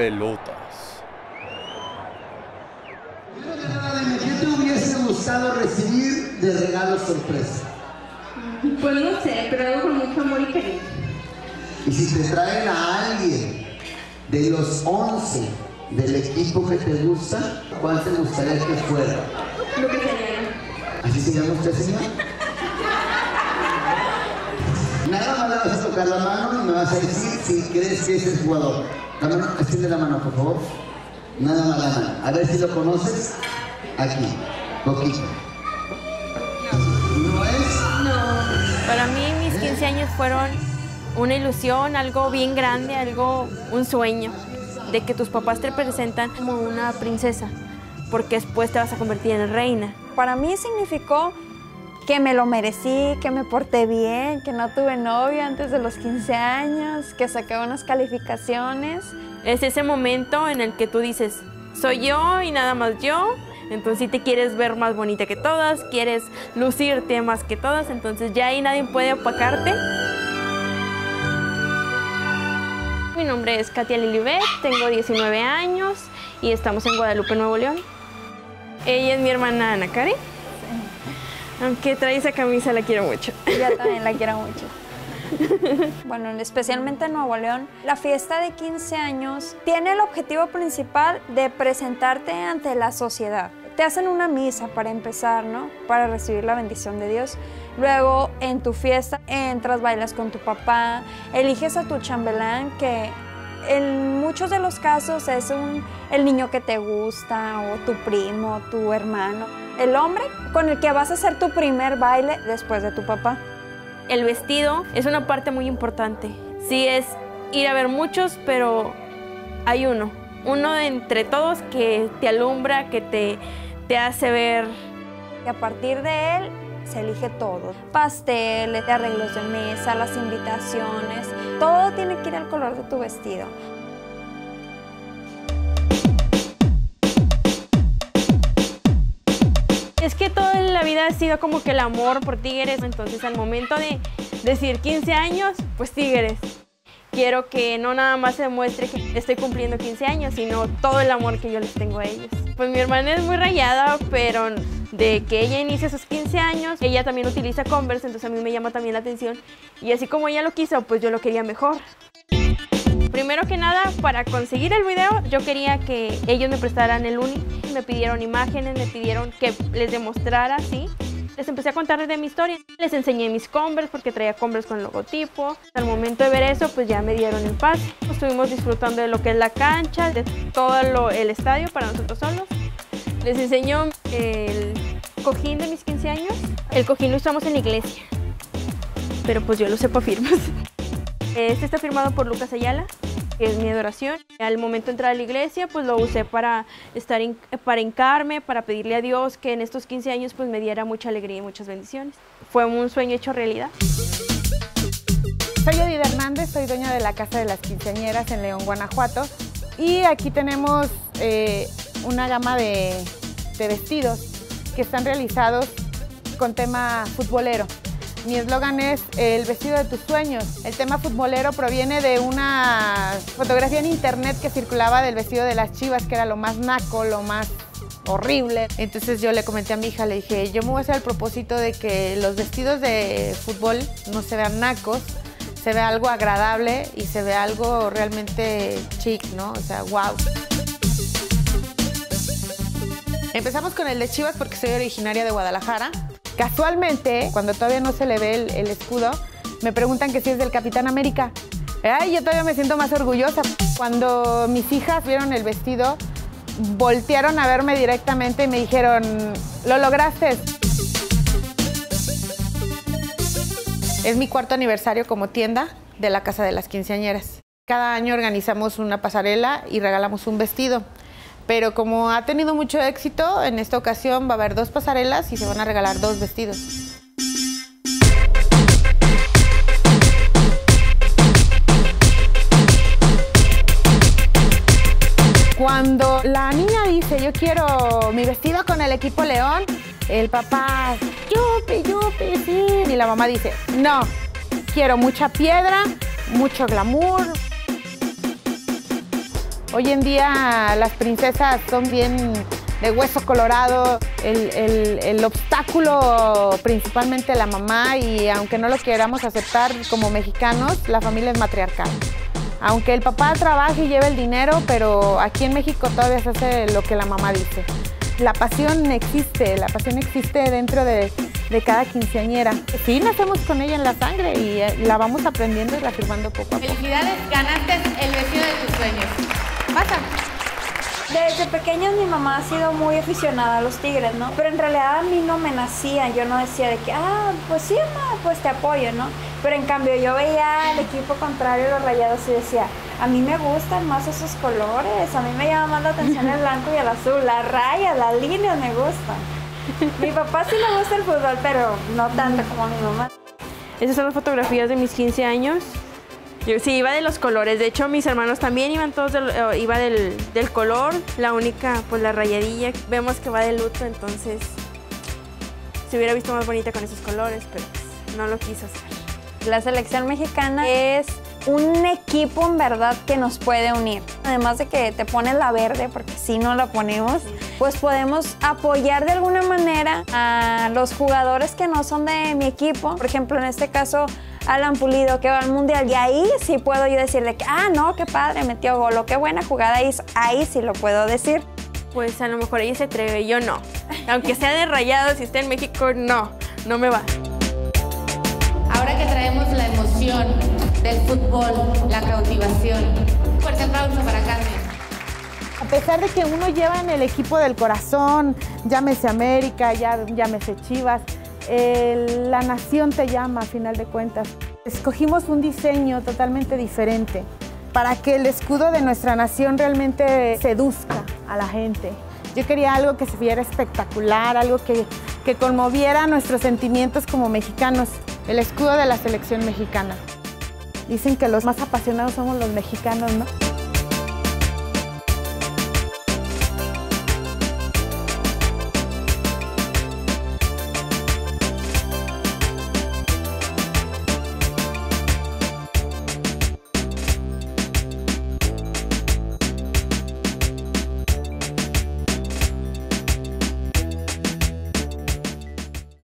pelotas. ¿Qué te hubiese gustado recibir de regalo sorpresa? Pues no sé, pero algo con mucho amor y cariño. Y si te traen a alguien de los 11 del equipo que te gusta, ¿cuál te gustaría que fuera? Lo que sería. ¿Así se llama usted, señor? Nada más le vas a tocar la mano y me vas a decir si crees que es el jugador. La mano, extiende la mano, por favor. Nada más la mano. A ver si lo conoces. Aquí, poquito. ¿No es? No. Para mí mis 15 años fueron una ilusión, algo bien grande, algo, un sueño, de que tus papás te presentan como una princesa, porque después te vas a convertir en reina. Para mí significó que me lo merecí, que me porté bien, que no tuve novio antes de los 15 años, que saqué unas calificaciones. Es ese momento en el que tú dices, soy yo y nada más yo, entonces si te quieres ver más bonita que todas, quieres lucirte más que todas, entonces ya ahí nadie puede opacarte. Mi nombre es Katia Lilibet, tengo 19 años y estamos en Guadalupe, Nuevo León. Ella es mi hermana Ana Karen. Aunque trae esa camisa, la quiero mucho. Yo también la quiero mucho. Bueno, especialmente en Nuevo León, la fiesta de 15 años tiene el objetivo principal de presentarte ante la sociedad. Te hacen una misa para empezar, ¿no? Para recibir la bendición de Dios. Luego, en tu fiesta, entras, bailas con tu papá, eliges a tu chambelán que en muchos de los casos es un, el niño que te gusta o tu primo, tu hermano, el hombre con el que vas a hacer tu primer baile después de tu papá. El vestido es una parte muy importante. Sí es ir a ver muchos, pero hay uno. Uno entre todos que te alumbra, que te, te hace ver. Y a partir de él se elige todo. Pasteles, arreglos de mesa, las invitaciones. Todo tiene que ir al color de tu vestido. Es que toda la vida ha sido como que el amor por Tigres, entonces al momento de decir 15 años, pues Tigres. Quiero que no nada más se demuestre que estoy cumpliendo 15 años, sino todo el amor que yo les tengo a ellos. Pues mi hermana es muy rayada, pero de que ella inicia sus 15 años, ella también utiliza Converse, entonces a mí me llama también la atención. Y así como ella lo quiso, pues yo lo quería mejor. Primero que nada, para conseguir el video, yo quería que ellos me prestaran el uni. Me pidieron imágenes, me pidieron que les demostrara, ¿sí? Les empecé a contarles de mi historia. Les enseñé mis Converse porque traía Converse con logotipo. Al momento de ver eso, pues ya me dieron el pase. Estuvimos disfrutando de lo que es la cancha, de todo el estadio para nosotros solos. Les enseño el cojín de mis 15 años. El cojín lo usamos en la iglesia, pero pues yo lo sé para firmas. Este está firmado por Lucas Ayala, que es mi adoración. Al momento de entrar a la iglesia, pues lo usé para estar para hincarme, para pedirle a Dios que en estos 15 años pues me diera mucha alegría y muchas bendiciones. Fue un sueño hecho realidad. Soy Edith Hernández, soy dueña de la Casa de las Quinceañeras en León, Guanajuato. Y aquí tenemos eh, una gama de vestidos que están realizados con tema futbolero. Mi eslogan es el vestido de tus sueños. El tema futbolero proviene de una fotografía en internet que circulaba del vestido de las chivas, que era lo más naco, lo más horrible. Entonces yo le comenté a mi hija, le dije, yo me voy a hacer el propósito de que los vestidos de fútbol no se vean nacos, se vea algo agradable y se vea algo realmente chic, ¿no? O sea, wow. Empezamos con el de Chivas porque soy originaria de Guadalajara. Casualmente, cuando todavía no se le ve el, escudo, me preguntan que si es del Capitán América. Ay, yo todavía me siento más orgullosa. Cuando mis hijas vieron el vestido, voltearon a verme directamente y me dijeron, lo lograste. Es mi cuarto aniversario como tienda de la Casa de las Quinceañeras. Cada año organizamos una pasarela y regalamos un vestido. Pero como ha tenido mucho éxito, en esta ocasión va a haber dos pasarelas y se van a regalar dos vestidos. Cuando la niña dice, yo quiero mi vestido con el equipo León, el papá, yupi, yupi, sí. Y la mamá dice, no, quiero mucha piedra, mucho glamour. Hoy en día las princesas son bien de hueso colorado, el, obstáculo principalmente la mamá y aunque no lo queramos aceptar como mexicanos, la familia es matriarcal. Aunque el papá trabaje y lleve el dinero, pero aquí en México todavía se hace lo que la mamá dice. La pasión existe, la pasión existe dentro de, de cada quinceañera. Sí, nacemos con ella en la sangre y eh, la vamos aprendiendo y reafirmando poco a poco. Felicidades, ganaste el vestido de tus sueños. Pasa. Desde pequeña mi mamá ha sido muy aficionada a los tigres, ¿no? Pero en realidad a mí no me nacía, yo no decía de que, ah, pues sí, mamá, pues te apoyo, ¿no? Pero en cambio yo veía al equipo contrario, los rayados, y decía, a mí me gustan más esos colores, a mí me llama más la atención el blanco y el azul, las rayas, las líneas me gustan. Mi papá sí le gusta el fútbol, pero no tanto como mi mamá. Esas son las fotografías de mis 15 años. Yo sí iba de los colores. De hecho, mis hermanos también iban todos del, eh, iba del, del color. La única, pues la rayadilla. Vemos que va de luto, entonces se hubiera visto más bonita con esos colores, pero pues, no lo quiso hacer. La selección mexicana es un equipo en verdad que nos puede unir. Además de que te pones la verde, porque si no la ponemos, pues podemos apoyar de alguna manera a los jugadores que no son de mi equipo. Por ejemplo, en este caso, Alan Pulido, que va al Mundial. Y ahí sí puedo yo decirle que, ah, no, qué padre, metió gol, o qué buena jugada hizo. Ahí sí lo puedo decir. Pues a lo mejor ella se atreve, yo no. Aunque sea de rayados y esté en México, no, no me va. Ahora que traemos la emoción del fútbol, la cautivación. Fuerte aplauso para Carmen. A pesar de que uno lleva en el equipo del corazón, llámese América, ya- llámese Chivas, la nación te llama a final de cuentas. Escogimos un diseño totalmente diferente para que el escudo de nuestra nación realmente seduzca a la gente. Yo quería algo que se viera espectacular, algo que, que conmoviera nuestros sentimientos como mexicanos, el escudo de la selección mexicana. Dicen que los más apasionados somos los mexicanos, ¿no?